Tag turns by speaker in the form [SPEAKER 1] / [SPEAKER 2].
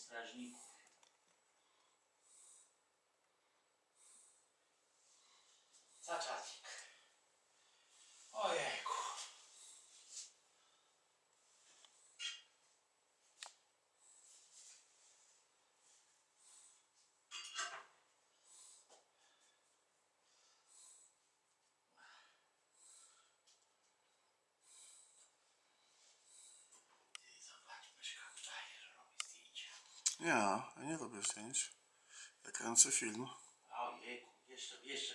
[SPEAKER 1] стражнику.
[SPEAKER 2] Ja, ja nie lubię zdjęć. Ja kręcę film.
[SPEAKER 1] Ojejku, jeszcze, jeszcze